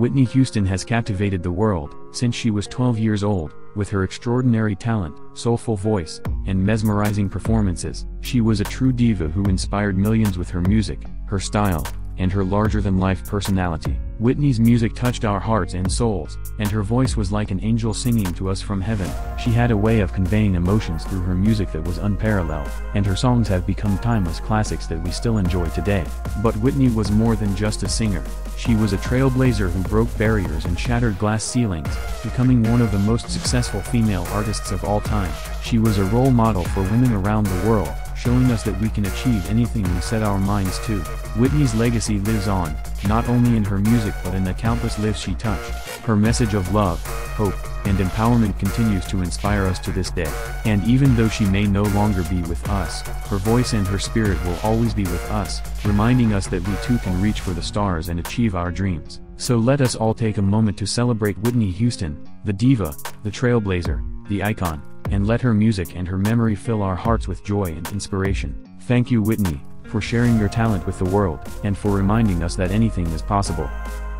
Whitney Houston has captivated the world since she was 12 years old. With her extraordinary talent, soulful voice, and mesmerizing performances, she was a true diva who inspired millions with her music, her style, and her larger-than-life personality. Whitney's music touched our hearts and souls, and her voice was like an angel singing to us from heaven. She had a way of conveying emotions through her music that was unparalleled, and her songs have become timeless classics that we still enjoy today. But Whitney was more than just a singer. She was a trailblazer who broke barriers and shattered glass ceilings, becoming one of the most successful female artists of all time. She was a role model for women around the world, showing us that we can achieve anything we set our minds to. Whitney's legacy lives on, not only in her music but in the countless lives she touched. Her message of love, hope, and empowerment continues to inspire us to this day. And even though she may no longer be with us, her voice and her spirit will always be with us, reminding us that we too can reach for the stars and achieve our dreams. So let us all take a moment to celebrate Whitney Houston, the diva, the trailblazer, the icon, and let her music and her memory fill our hearts with joy and inspiration. Thank you Whitney, for sharing your talent with the world, and for reminding us that anything is possible.